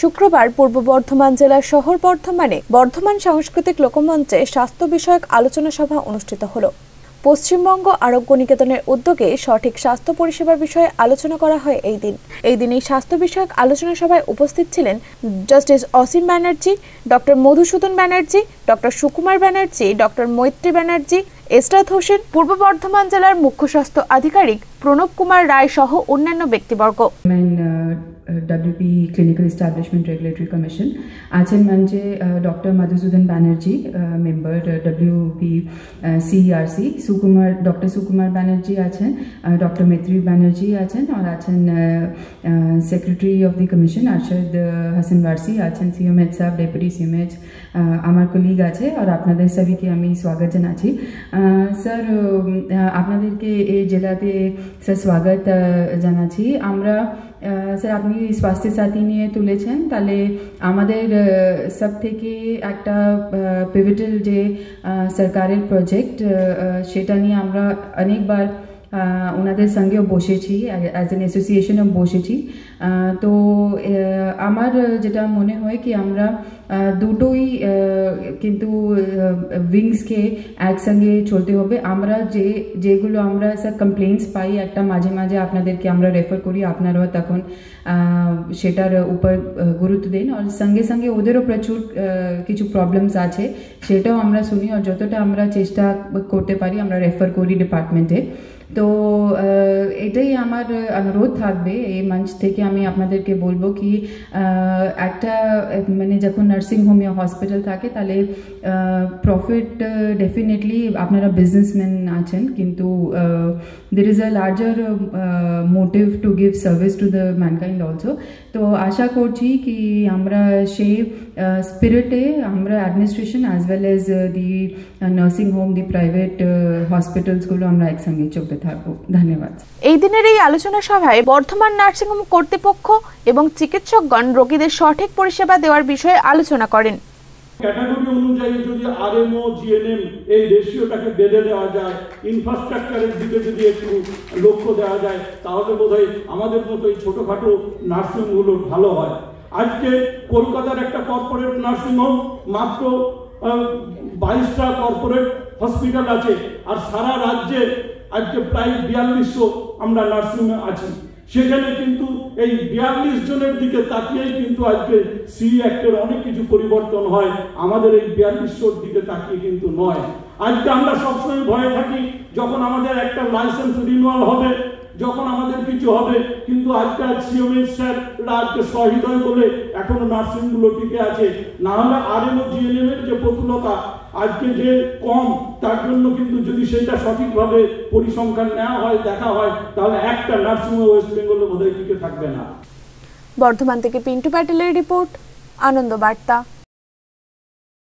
শুক্রবার পূর্ব বর্ধমান জেলার শহর বর্ধমানে বর্ধমান সাংস্কৃতিক লোকমঞ্চে স্বাস্থ্য বিষয়ক আলোচনা সভা অনুষ্ঠিত হলো। পশ্চিমবঙ্গ আরোগ্য নিকেতনের উদ্যোগে সঠিক স্বাস্থ্য পরিষেবার বিষয়ে আলোচনা করা হয় এই দিন। এই দিন এই স্বাস্থ্য বিষয়ক আলোচনা সভায় উপস্থিত ছিলেন justice Asim Banerjee doctor Madhusudan Banerjee doctor Sukumar Banerjee doctor Maitri Banerjee Esrat Hossain পূর্ব বর্ধমান জেলার মুখ্য স্বাস্থ্য আধিকারিক প্রণব কুমার রায় সহ অন্যান্য ব্যক্তিবর্গ। Uh, WP Clinical Establishment Regulatory Commission আছেন মঞ্চে doctor Madhusudan Banerjee member WP CERC Sukumar doctor Sukumar Banerjee আছেন ডক্টর মৈত্রী ব্যানার্জি আছেন আর আছেন secretary of the commission Arshad Hasan Warsi আছেন সিএমএচ সাহেব ডেপুটি সিএমএচ আমার কলিগ আছে আর আপনাদের সবিকে আমি স্বাগত জানাচ্ছি স্যার আপনাদেরকে এই জেলাতে স্যার স্বাগত আহ, জানাচ্ছি আমরা আহ, স্যার আপনি স্বাস্থ্য সাথী নিয়ে তুলেছেন তাহলে আমাদের আহ, সব থেকে একটা পিভিটাল যে আহ, সরকারের প্রজেক্ট সেটা নিয়ে আমরা অনেকবার আহ, ওনাদের সঙ্গেও বসেছি অ্যাজ এন অ্যাসোসিয়েশনও বসেছি। তো আমার যেটা মনে হয় কি আমরা দুটোই কিন্তু উইংসকে একসঙ্গে চলতে হবে। আমরা যে, যেগুলো আমরা স্যার কমপ্লেন্টস পাই, একটা মাঝে মাঝে আপনাদেরকে আমরা রেফার করি, আপনারাও তখন সেটার উপর গুরুত্ব দেন। আর সঙ্গে সঙ্গে ওদেরও প্রচুর কিছু প্রবলেমস আছে, সেটাও আমরা শুনি। আর যতটা আমরা চেষ্টা করতে পারি, আমরা রেফার করি ডিপার্টমেন্টে তো আহ, এটাই আমার অনুরোধ থাকবে এই মঞ্চ থেকে আমি আপনাদেরকে বলবো কি আহ, একটা আহ, মানে যখন নার্সিং হোম বা হসপিটাল থাকে তাহলে প্রফিট ডেফিনেটলি আপনারা বিজনেসম্যান আছেন কিন্তু there is a larger motive to give service to the mankind also তো আশা করছি কি আমরা সেই স্পিরিটে আমরা administration as well as the nursing home the private হসপিটালসগুলো আমরা একসঙ্গে চলতে থাকব। ধন্যবাদ। এই দিনের এই আলোচনা সভায় বর্ধমান নার্সিংহোম কর্তৃপক্ষ এবং চিকিৎসকগণ রোগীদের সঠিক পরিষেবা দেওয়ার বিষয়ে আলোচনা করেন। ক্যাটাগরি অনুযায়ী যদি আরএমও জিএনএম এই রেশিওটাকে বেঁধে দেওয়া যায় ইনফ্রাস্ট্রাকচারের দিকে যদি একটু লক্ষ্য দেওয়া যায় তাহলে বোধহয় আমাদের মতো এই ছোটোখাটো নার্সিংহোমগুলো ভালো হয়। আজকে কলকাতার একটা কর্পোরেট নার্সিংহোম মাত্র বাইশটা কর্পোরেট হসপিটাল আছে আর সারা রাজ্যে আজকে প্রায় বিয়াল্লিশশো আমরা নার্সিংহোমে আছি। সেখানে কিন্তু এই বিয়াল্লিশ জনের দিকে তাকিয়েই কিন্তু আজকে সি অ্যাক্টের অনেক কিছু পরিবর্তন হয়। আমাদের এই বিয়াল্লিশশোর দিকে তাকিয়ে কিন্তু নয়। আজকে আমরা সবসময় ভয়ে থাকি, যখন আমাদের একটা লাইসেন্স রিনুয়াল হবে যখন আমাদের কিছু হবে, কিন্তু আজকে সিওমের স্যার আজকে সহৃদয় বলে এখনও নার্সিংগুলো টিকে আছে। না হলে আর এম জিএনএম এর যে প্রতুলতা আজকে যে কম, তার জন্য কিন্তু যদি সেটা সঠিকভাবে পরিসংখ্যান নেওয়া হয়, দেখা হয়, তাহলে একটা নার্সিংহোম ওয়েস্ট বেঙ্গলে বোধহয় টিকে থাকবে না। বর্ধমান থেকে পিন্টু প্যাটেলের রিপোর্ট, আনন্দ বার্তা।